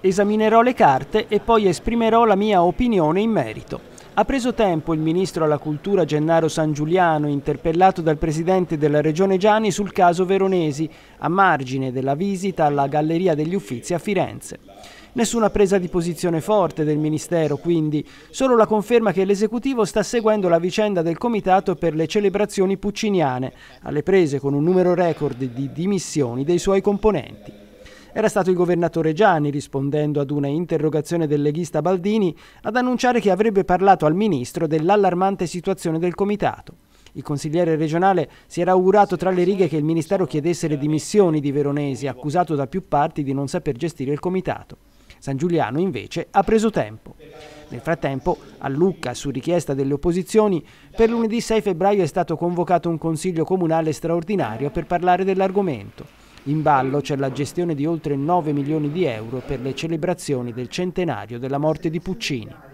Esaminerò le carte e poi esprimerò la mia opinione in merito. Ha preso tempo il ministro alla cultura Gennaro San Giuliano, interpellato dal presidente della regione Gianni sul caso Veronesi, a margine della visita alla Galleria degli Uffizi a Firenze. Nessuna presa di posizione forte del Ministero, quindi, solo la conferma che l'esecutivo sta seguendo la vicenda del Comitato per le celebrazioni pucciniane, alle prese con un numero record di dimissioni dei suoi componenti. Era stato il governatore Gianni, rispondendo ad una interrogazione del leghista Baldini, ad annunciare che avrebbe parlato al ministro dell'allarmante situazione del comitato. Il consigliere regionale si era augurato tra le righe che il ministero chiedesse le dimissioni di Veronesi, accusato da più parti di non saper gestire il comitato. San Giuliano invece ha preso tempo. Nel frattempo, a Lucca, su richiesta delle opposizioni, per lunedì 6 febbraio è stato convocato un consiglio comunale straordinario per parlare dell'argomento. In ballo c'è la gestione di oltre 9 milioni di euro per le celebrazioni del centenario della morte di Puccini.